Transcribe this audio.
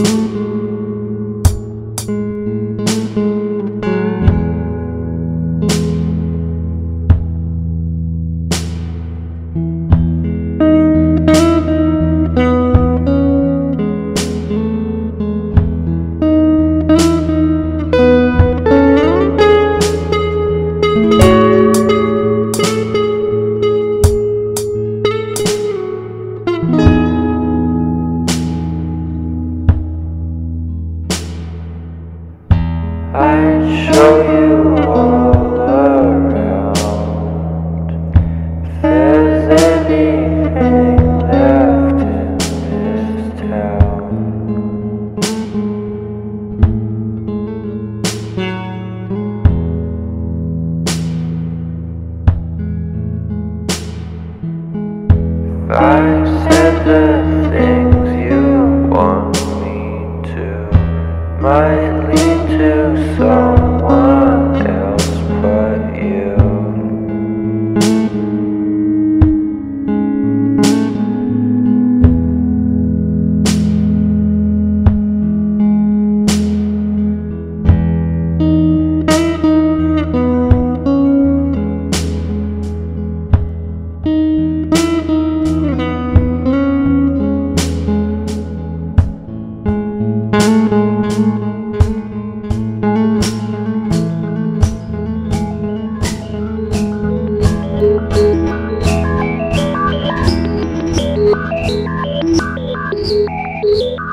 Ooh. I show you all around. If there's anything left in this town. The things you want me to, might to someone. Música